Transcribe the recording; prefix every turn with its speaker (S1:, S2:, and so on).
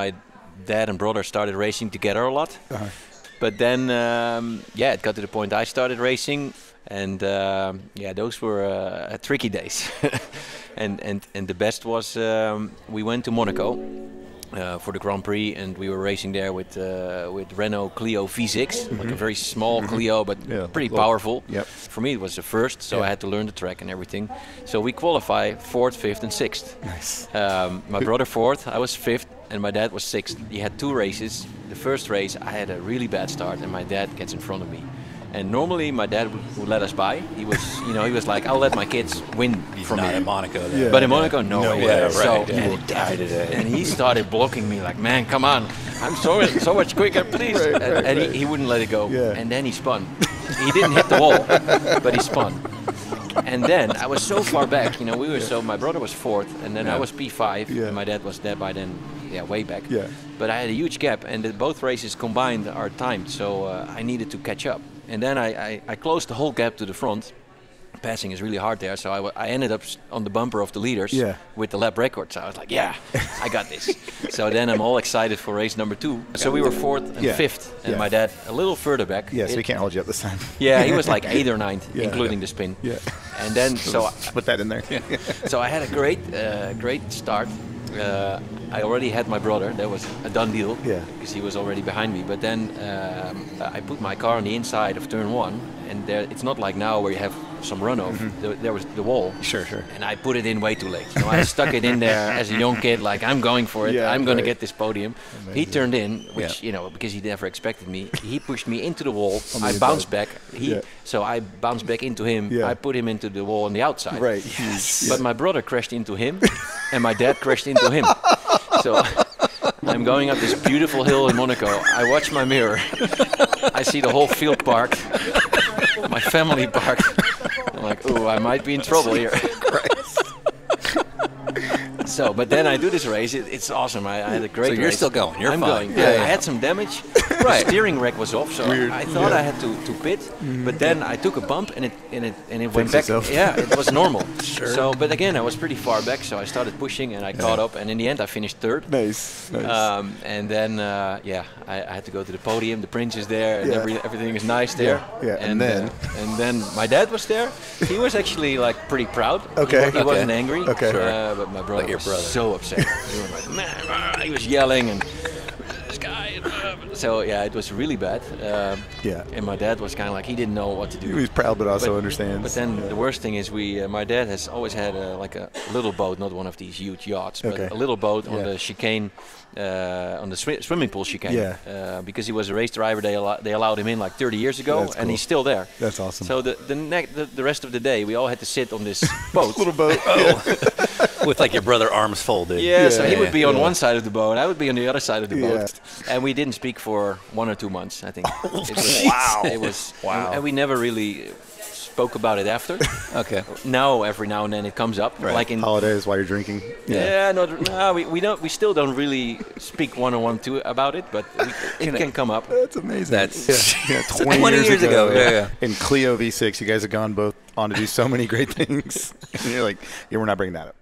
S1: my dad and brother started racing together a lot.
S2: Uh-huh.
S1: But then, um, yeah, it got to the point I started racing, and um yeah, those were uh, tricky days. and and and the best was um, we went to Monaco. Uh, for the Grand Prix, and we were racing there with uh, with Renault Clio V6, like a very small Clio, but.
S2: Yeah,
S1: pretty powerful.
S2: Yep.
S1: For me, it was the first, so
S2: Yeah.
S1: I had to learn the track and everything. So we qualify fourth, fifth, and sixth.
S2: Nice.
S1: Um, my brother fourth, I was fifth, and my dad was sixth. He had two races. The first race, I had a really bad start, and my dad gets in front of me. And normally, my dad would, would let us by. He was, you know, he was like, "I'll let my kids win
S3: He's
S1: from
S3: not
S1: me."
S3: in Monaco. Then.
S2: Yeah.
S1: But in Monaco, no,
S2: No
S1: way.
S2: way,
S3: right,
S1: So,
S3: yeah.
S1: and,
S3: You will die today.
S1: and he started blocking me like, "Man, come on! I'm so so much quicker, please!"
S2: Right,
S1: and
S2: right,
S1: and
S2: right.
S1: He, he wouldn't let it go.
S2: Yeah.
S1: And then he spun. he didn't hit the wall, but he spun. And then I was so far back, you know, we were so my brother was fourth, and then I was P5,
S2: Yeah.
S1: and my dad was dead by then, yeah, way back.
S2: Yeah.
S1: But I had a huge gap, and the, both races combined are timed, so uh, I needed to catch up. And then I, I, I closed the whole gap to the front. Passing is really hard there, so I, I ended up on the bumper of the leaders
S2: Yeah.
S1: with the lap record. So I was like, yeah, I got this. so then I'm all excited for race number two. So we were fourth and
S2: Yeah.
S1: fifth, and
S2: Yeah.
S1: my dad a little further back.
S2: Yeah, so
S1: It-
S2: we can't hold you up this time.
S1: yeah, he was like eighth or ninth, including the spin.
S2: Yeah.
S1: And then so I,
S2: Put that in there.
S1: so I had a great uh, great start. Uh, I already had my brother. That was a done deal.
S2: Yeah.
S1: Because he was already behind me. But then um, I put my car on the inside of turn one, and there, it's not like now where you have some runoff. There, there was the wall.
S2: Mm-hmm. Sure, sure.
S1: And I put it in way too late. You know, I stuck it in there as a young kid, like I'm going for it.
S2: Yeah,
S1: I'm going
S2: right.
S1: to get this podium. He turned in, which
S3: Yeah.
S1: you know, because he never expected me. He pushed me into the wall. I
S2: inside.
S1: bounced back. He,
S2: Yeah.
S1: so I bounced back into him. I put him into the wall on the outside.
S2: Right.
S1: But my brother crashed into him, and my dad crashed into him. So I'm going up this beautiful hill in Monaco. I watch my mirror. I see the whole field parked, my family parked. I'm like, oh, I might be in trouble here. So, but then I do this race. It, it's awesome. I, I had a great.
S3: So you're
S1: race.
S3: still going. You're
S1: I'm
S3: fine.
S1: going.
S3: Yeah,
S1: Yeah,
S3: yeah.
S1: I had some damage.
S3: Right.
S1: The steering rack was off, so
S2: Weird.
S1: I thought
S2: Yeah.
S1: I had to, to pit. But then I took a bump and it and it and it went back.
S2: itself.
S1: Yeah, it was normal. sure. So, but again, I was pretty far back, so I started pushing and I caught up. And in the end, I finished third.
S2: Nice. Nice.
S1: Um, and then, uh, yeah, I, I had to go to the podium. The prince is there, and
S2: Yeah.
S1: every, everything is nice there.
S2: Yeah, yeah, and
S1: uh,
S2: then?
S1: and then my dad was there. He was actually like pretty proud.
S2: Okay.
S1: he, he
S2: Okay.
S1: wasn't angry.
S2: Okay. Sure.
S1: Uh, but my brother
S3: Like your
S1: was
S3: brother.
S1: so upset. he was like, man, ah," he was yelling and this guy. uh," So yeah, it was really bad. Um,
S2: Yeah.
S1: And my dad was kind of like he didn't know what to do.
S2: he was proud, but also
S1: But-
S2: understands.
S1: But then
S2: Yeah.
S1: the worst thing is we, uh, my dad has always had a, like a little boat, not one of these huge yachts,
S2: Okay.
S1: but a little boat on
S2: Yeah.
S1: the chicane, uh, on the swi- swimming pool chicane.
S2: Yeah.
S1: Uh, because he was a race driver, they allo- they allowed him in like 30 years ago, and he's still there.
S2: That's awesome.
S1: So the the, the the rest of the day, we all had to sit on this boat.
S2: little boat.
S3: With like your brother arms folded.
S1: Yeah, so he
S2: Yeah,
S1: would be on one side of the boat, I would be on the other side of the
S2: Yeah.
S1: boat, and we didn't speak for one or two months, I think. Oh, it was,
S3: Wow.
S1: It was
S3: Wow.
S1: and we never really spoke about it after.
S3: Okay.
S1: now every now and then it comes up,
S3: Right.
S1: like in
S2: Holidays while you're drinking.
S1: yeah, no, no, we, we don't we still don't really speak one on one to about it, but we, it can come up.
S2: That's amazing.
S3: That's-
S2: yeah, yeah, 20,
S3: 20
S2: years,
S3: years
S2: ago.
S3: ago, yeah, yeah.
S2: In Clio V6, you guys have gone both on to do so many great things. and you're like, yeah, we're not bringing that up.